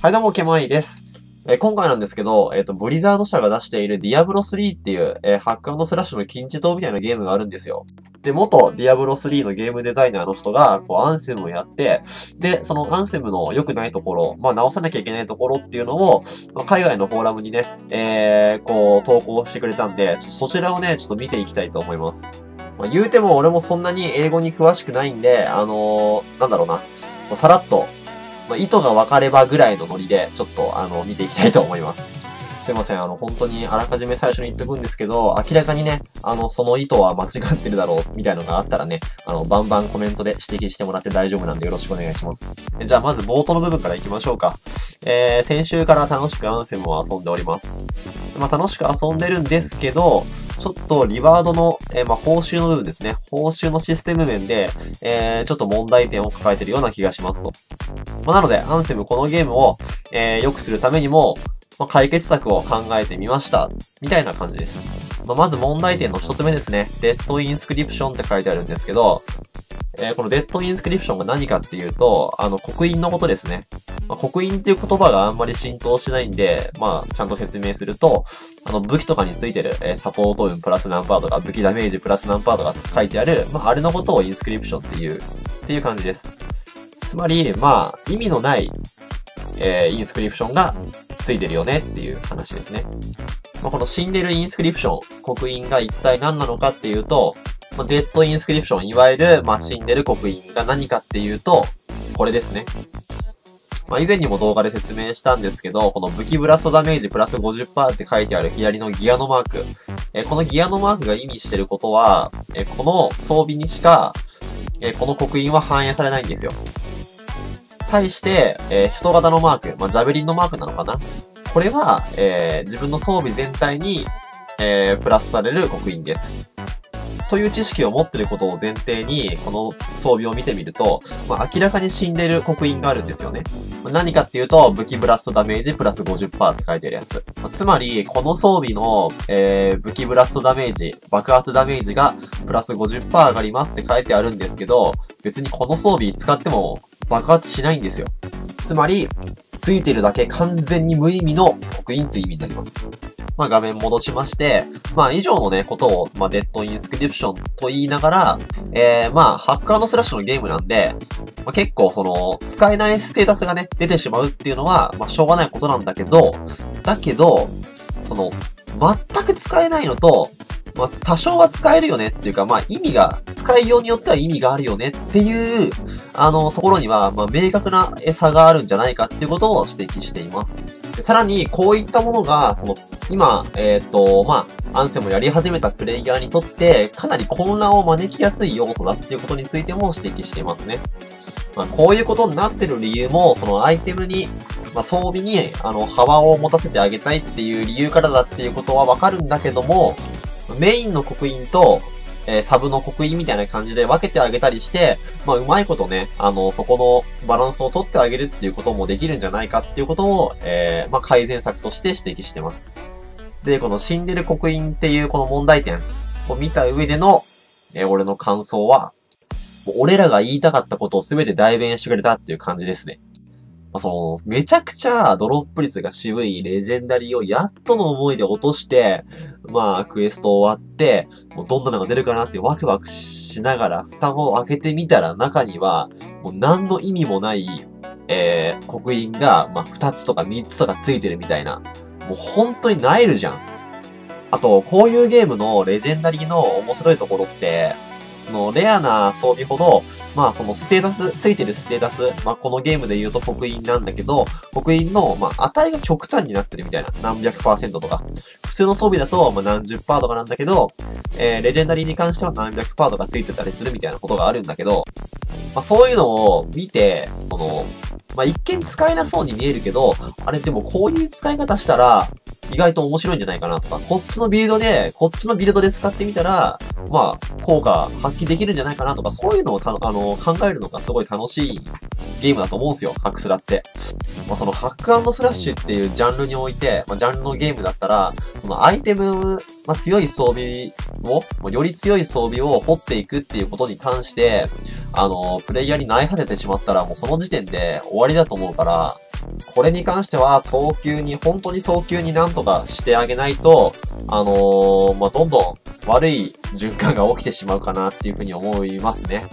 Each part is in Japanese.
はい、どうも、ケマイです。えー今回なんですけど、えっ、と、ブリザード社が出しているディアブロ3っていう、えーハックスラッシュの金字塔みたいなゲームがあるんですよ。で、元ディアブロ3のゲームデザイナーの人が、こう、アンセムをやって、で、そのアンセムの良くないところ、まあ、直さなきゃいけないところっていうのを、まあ海外のフォーラムにね、えー、こう、投稿してくれたんで、ちょっとそちらをね、ちょっと見ていきたいと思います。まあ、言うても俺もそんなに英語に詳しくないんで、あのーなんだろうな、さらっと、まあ、意図が分かればぐらいのノリで、ちょっと、あの、見ていきたいと思います。すいません、あの、本当にあらかじめ最初に言っておくんですけど、明らかにね、あの、その意図は間違ってるだろう、みたいのがあったらね、あの、バンバンコメントで指摘してもらって大丈夫なんでよろしくお願いします。じゃあ、まず冒頭の部分から行きましょうか。えー、先週から楽しくアンセムを遊んでおります。まあ、楽しく遊んでるんですけど、ちょっとリワードの、えーまあ、報酬の部分ですね。報酬のシステム面で、えー、ちょっと問題点を抱えてるような気がしますと。まあ、なので、アンセムこのゲームを、えー、良くするためにも、まあ、解決策を考えてみました。みたいな感じです。まあ、まず問題点の一つ目ですね。 dead inscriptionって書いてあるんですけど、えーこの dead inscriptionが何かっていうと、あの、刻印のことですね。まあ、刻印っていう言葉があんまり浸透しないんで、まあ、ちゃんと説明すると、あの、武器とかについてる、えーサポート運プラス何パーとか、武器ダメージプラス何パーとか書いてある、まあ、あれのことを inscriptionっていう、っていう感じです。つまり、まあ、意味のない、えー inscriptionがついてるよねっていう話ですね。まあ、この死んでる inscription、刻印が一体何なのかっていうと、まあ、 dead inscription、いわゆる、まあ、死んでる刻印が何かっていうと、これですね。まあ、以前にも動画で説明したんですけど、この武器ブラストダメージプラス50%って書いてある左のギアのマーク。えこのギアのマークが意味してることは、えこの装備にしか、えこの刻印は反映されないんですよ。対して、えー人型のマーク、まあ、ジャベリンのマークなのかな？これは、えー自分の装備全体に、えープラスされる刻印です。という知識を持ってることを前提に、この装備を見てみると、まあ、明らかに死んでる刻印があるんですよね。ま何かっていうと、武器ブラストダメージプラス50%って書いてあるやつ。まつまり、この装備の、えー武器ブラストダメージ、爆発ダメージがプラス50%上がりますって書いてあるんですけど、別にこの装備使っても爆発しないんですよ。つまり、ついてるだけ完全に無意味の刻印という意味になります。まあ画面戻しまして、まあ以上のね、ことを、まあ dead inscription と言いながら、えー、まあハックアンドスラッシュのゲームなんで、まあ、結構その、使えないステータスがね、出てしまうっていうのは、まあしょうがないことなんだけど、だけど、その、全く使えないのと、まあ多少は使えるよねっていうか、まあ意味が、使いようによっては意味があるよねっていう、あの、ところには、まあ明確な差があるんじゃないかっていうことを指摘しています。さらに、こういったものが、その、今、えっ、と、まあ、アンセムやり始めたプレイヤーにとって、かなり混乱を招きやすい要素だっていうことについても指摘していますね。まあ、こういうことになってる理由も、そのアイテムに、まあ、装備に、あの、幅を持たせてあげたいっていう理由からだっていうことはわかるんだけども、メインの刻印と、えーサブの刻印みたいな感じで分けてあげたりして、まあ、うまいことね、あの、そこのバランスを取ってあげるっていうこともできるんじゃないかっていうことを、えーまあ、改善策として指摘してます。で、この死んでる刻印っていうこの問題点を見た上での、えー俺の感想は、俺らが言いたかったことを全て代弁してくれたっていう感じですね。ま、その、めちゃくちゃドロップ率が渋いレジェンダリーをやっとの思いで落として、まあ、クエスト終わって、もうどんなのが出るかなってワクワクしながら蓋を開けてみたら中には、もう何の意味もない、えー、刻印が、まあ、2つとか3つとかついてるみたいな。もう本当にナイルじゃん。あと、こういうゲームのレジェンダリーの面白いところって、そのレアな装備ほど、まあそのステータス、ついてるステータス、まあこのゲームで言うと刻印なんだけど、刻印の、まあ値が極端になってるみたいな。何百パーセントとか。普通の装備だと、まあ何十パーとかなんだけど、えー、レジェンダリーに関しては何百パーとかついてたりするみたいなことがあるんだけど、まあそういうのを見て、その、まあ一見使えなそうに見えるけど、あれでもこういう使い方したら、意外と面白いんじゃないかなとか、こっちのビルドで、こっちのビルドで使ってみたら、まあ、効果発揮できるんじゃないかなとか、そういうのをあの考えるのがすごい楽しいゲームだと思うんすよ、ハクスラって。まあ、そのハックスラッシュっていうジャンルにおいて、まあ、ジャンルのゲームだったら、そのアイテム、まあ、強い装備を、まあより強い装備を掘っていくっていうことに関して、あの、プレイヤーに慣れさせてしまったら、もうその時点で終わりだと思うから、これに関しては早急に、本当に早急になんとかしてあげないと、あのー、まあ、どんどん悪い循環が起きてしまうかなっていうふうに思いますね。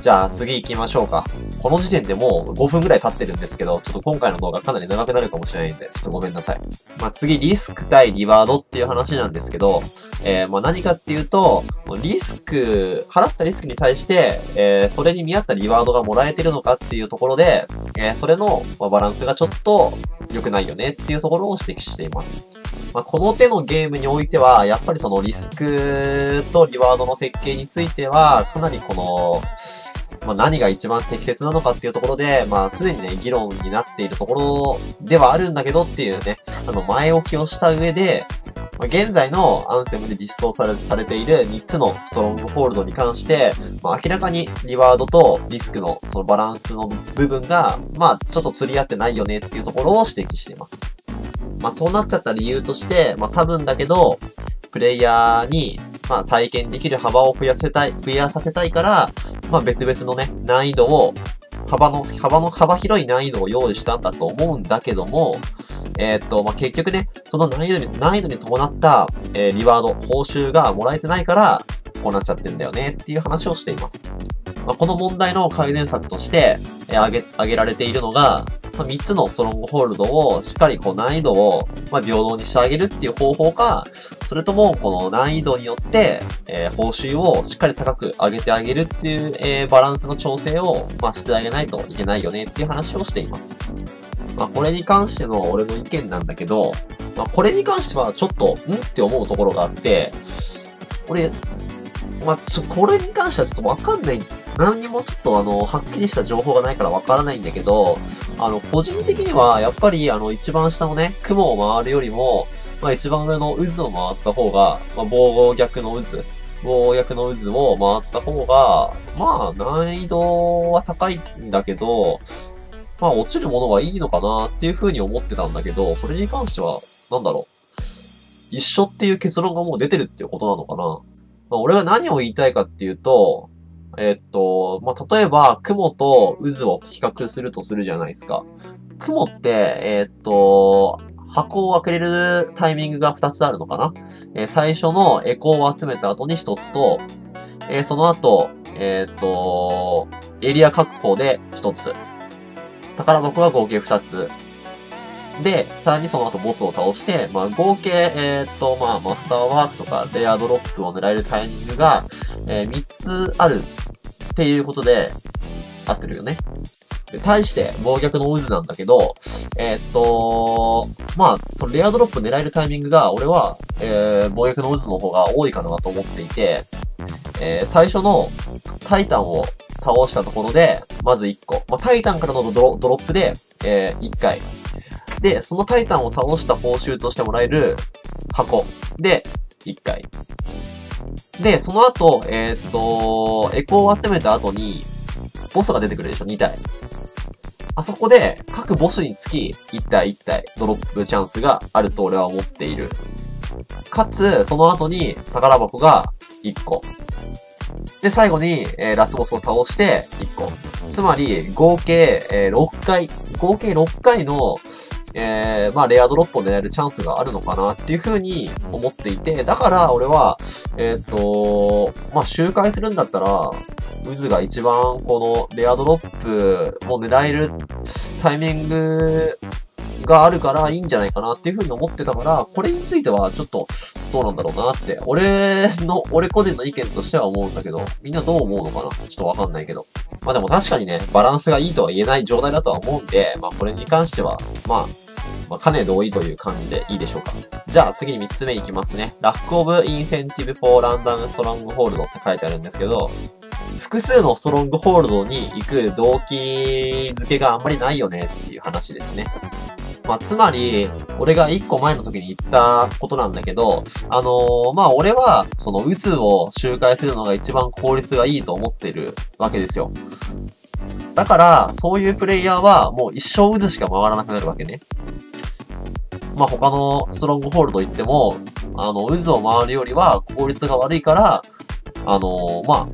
じゃあ次行きましょうか。この時点でもう5分くらい経ってるんですけど、ちょっと今回の動画かなり長くなるかもしれないんで、ちょっとごめんなさい。まあ、次、リスク対リワードっていう話なんですけど、えー、まあ、何かっていうと、リスク、払ったリスクに対して、えー、それに見合ったリワードがもらえてるのかっていうところで、えー、それのバランスがちょっと良くないよねっていうところを指摘しています。まあ、この手のゲームにおいては、やっぱりそのリスクとリワードの設計については、かなりこの、まあ、何が一番適切なのかっていうところで、まあ、常にね、議論になっているところではあるんだけどっていうね、あの、前置きをした上で、まあ、現在のアンセムで実装されされている3つのストロングホールドに関して、まあ、明らかにリワードとリスクのそのバランスの部分が、まあ、ちょっと釣り合ってないよねっていうところを指摘しています。まあ、そうなっちゃった理由として、まあ、多分だけど、プレイヤーに、まあ、体験できる幅を増やせたい、増やさせたいから、まあ、別々のね、難易度を、幅の、幅の、幅広い難易度を用意したんだと思うんだけども、えー、っと、まあ、結局ね、その難易度に、難易度に伴った、えー、リワード、報酬がもらえてないから、こうなっちゃってんだよねっていう話をしています。まあ、この問題の改善策として、えー、挙げ、挙げられているのが、まあ、3つのストロングホールドをしっかりこう難易度を、まあ、平等にしてあげるっていう方法か、それともこの難易度によって、えー、報酬をしっかり高く上げてあげるっていう、えー、バランスの調整を、まあ、してあげないといけないよねっていう話をしています。まあ、これに関しての俺の意見なんだけど、まあ、これに関してはちょっと、んって思うところがあって、俺、まあ、ちょ、これに関してはちょっとわかんない何にもちょっとあの、はっきりした情報がないからわからないんだけど、あの、個人的には、やっぱりあの、一番下のね、雲を回るよりも、まあ一番上の渦を回った方が、まあ防逆の渦、防逆の渦を回った方が、まあ難易度は高いんだけど、まあ落ちるものがいいのかなっていう風に思ってたんだけど、それに関しては、なんだろう。一緒っていう結論がもう出てるっていうことなのかな。まあ俺は何を言いたいかっていうと、えっと、まあ、例えば、雲と渦を比較するとするじゃないですか。雲って、えっと、箱を開けれるタイミングが2つあるのかな、えー、最初のエコーを集めた後に1つと、えー、その後、えっと、エリア確保で1つ。宝箱が合計2つ。で、さらにその後ボスを倒して、まあ合計、えっ、と、まあマスターワークとかレアドロップを狙えるタイミングが、えー、3つあるっていうことで、合ってるよね。で、対して、暴虐の渦なんだけど、えー、っと、まあ、そのレアドロップ狙えるタイミングが、俺は、えー、暴虐の渦の方が多いかなと思っていて、えー、最初のタイタンを倒したところで、まず1個。まあ、タイタンからのドロドロップで、えー、1回。で、そのタイタンを倒した報酬としてもらえる箱で1回。で、その後、えー、っと、エコーを集めた後に、ボスが出てくるでしょ、2体。あそこで、各ボスにつき、1体1体、ドロップチャンスがあると俺は思っている。かつ、その後に、宝箱が1個。で、最後に、えー、ラスボスを倒して1個。つまり、合計、えー、6回、合計6回の、えー、まあ、レアドロップを狙えるチャンスがあるのかなっていうふうに思っていて、だから俺は、えっ、と、まあ、周回するんだったら、渦が一番このレアドロップを狙えるタイミングがあるからいいんじゃないかなっていうふうに思ってたから、これについてはちょっとどうなんだろうなって、俺の、俺個人の意見としては思うんだけど、みんなどう思うのかな？ちょっとわかんないけど。まあでも確かにね、バランスがいいとは言えない状態だとは思うんで、まあこれに関しては、まあ、まあ、かね同意という感じでいいでしょうか。じゃあ次に3つ目いきますね。ラックオブインセンティブフォーランダムストロングホールドって書いてあるんですけど、複数のストロングホールドに行く動機づけがあんまりないよねっていう話ですね。まあ、つまり、俺が1個前の時に言ったことなんだけど、あのー、まあ、俺は、その渦を周回するのが一番効率がいいと思ってるわけですよ。だから、そういうプレイヤーは、もう一生渦しか回らなくなるわけね。まあ、他のストロングホールド行っても、あの、渦を回るよりは効率が悪いから、あのー、まあ、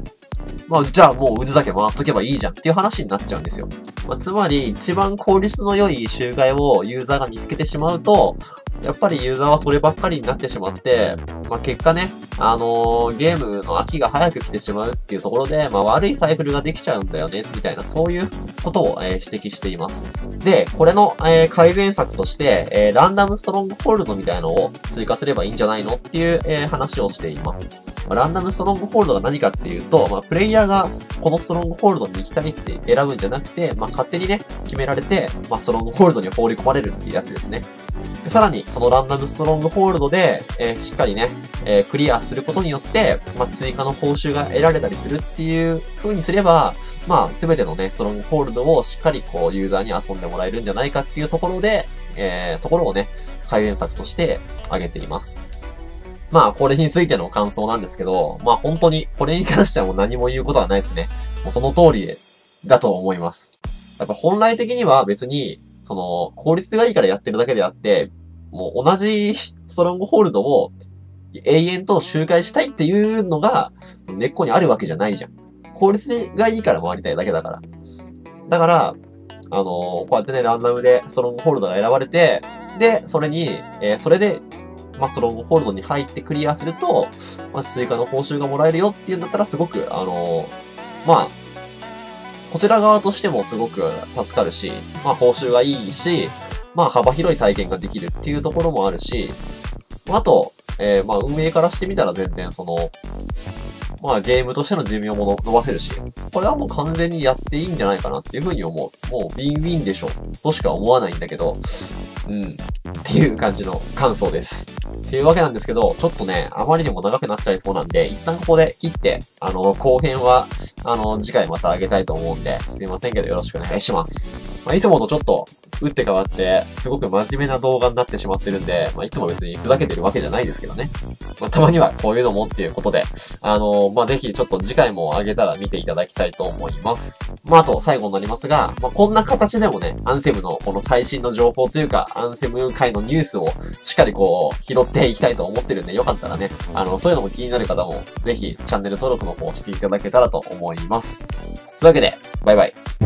まあ、じゃあもう渦だけ回っとけばいいじゃんっていう話になっちゃうんですよ。まあ、つまり、一番効率の良い集会をユーザーが見つけてしまうと、やっぱりユーザーはそればっかりになってしまって、まあ、結果ね、あのー、ゲームの秋が早く来てしまうっていうところで、まあ、悪いサイクルができちゃうんだよね、みたいな、そういうことを、えー、指摘しています。で、これの、えー、改善策として、えランダムストロングホールドみたいなのを追加すればいいんじゃないのっていう、え話をしています。まあ、ランダムストロングホールドが何かっていうと、まあ、プレイヤーがこのストロングホールドに行きたいって選ぶんじゃなくて、まあ、勝手にね、決められて、まあ、ストロングホールドに放り込まれるっていうやつですね。さらに、そのランダムストロングホールドで、えー、しっかりね、えー、クリアすることによって、まあ、追加の報酬が得られたりするっていう風にすれば、まあ、すべてのね、ストロングホールドをしっかりこう、ユーザーに遊んでもらえるんじゃないかっていうところで、えー、ところをね、改善策として挙げています。まあ、これについての感想なんですけど、まあ本当に、これに関してはもう何も言うことはないですね。もうその通りだと思います。やっぱ本来的には別に、その、効率がいいからやってるだけであって、もう同じストロングホールドを永遠と周回したいっていうのが根っこにあるわけじゃないじゃん。効率がいいから回りたいだけだから。だから、あのー、こうやってね、ランダムでストロングホールドが選ばれて、で、それに、えー、それで、まあ、ストロングホールドに入ってクリアすると、まあ、追加の報酬がもらえるよっていうんだったらすごく、あのー、まあ、こちら側としてもすごく助かるし、まあ報酬がいいし、まあ幅広い体験ができるっていうところもあるし、あと、えー、まあ運営からしてみたら全然その、まあゲームとしての寿命も伸ばせるし、これはもう完全にやっていいんじゃないかなっていうふうに思う。もうウィンウィンでしょ、としか思わないんだけど、うん、っていう感じの感想です。っていうわけなんですけど、ちょっとね、あまりにも長くなっちゃいそうなんで、一旦ここで切って、あの、後編は、あの、次回また上げたいと思うんで、すいませんけどよろしくお願いします。まあ、いつもとちょっと、打って変わって、すごく真面目な動画になってしまってるんで、まあ、いつも別にふざけてるわけじゃないですけどね。まあ、たまにはこういうのもっていうことで、あのー、まあ、ぜひちょっと次回も上げたら見ていただきたいと思います。まあ、あと最後になりますが、まあ、こんな形でもね、アンセムのこの最新の情報というか、アンセム界のニュースをしっかりこう、拾っていきたいと思ってるんで、よかったらね、あの、そういうのも気になる方も、ぜひチャンネル登録の方していただけたらと思います。というわけで、バイバイ。